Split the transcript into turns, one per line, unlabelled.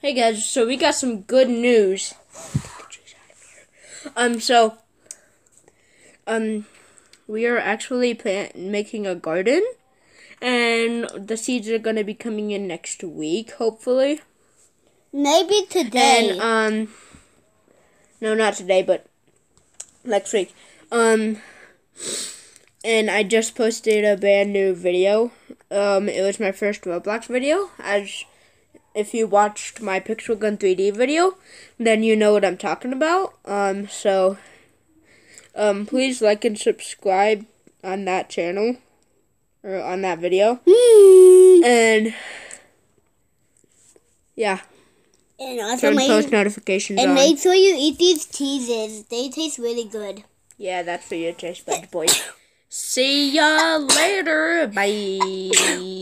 Hey guys, so we got some good news. Um, so, um, we are actually plant making a garden, and the seeds are gonna be coming in next week, hopefully.
Maybe today.
And um, no, not today, but next week. Um, and I just posted a brand new video. Um, it was my first Roblox video. As if you watched my Pixel Gun 3D video, then you know what I'm talking about. Um, so, um, please like and subscribe on that channel or on that video. and yeah,
and also
turn
make,
post notifications
and
on.
make sure you eat these cheeses. They taste really good.
Yeah, that's for your taste buds, boys. See ya later. Bye.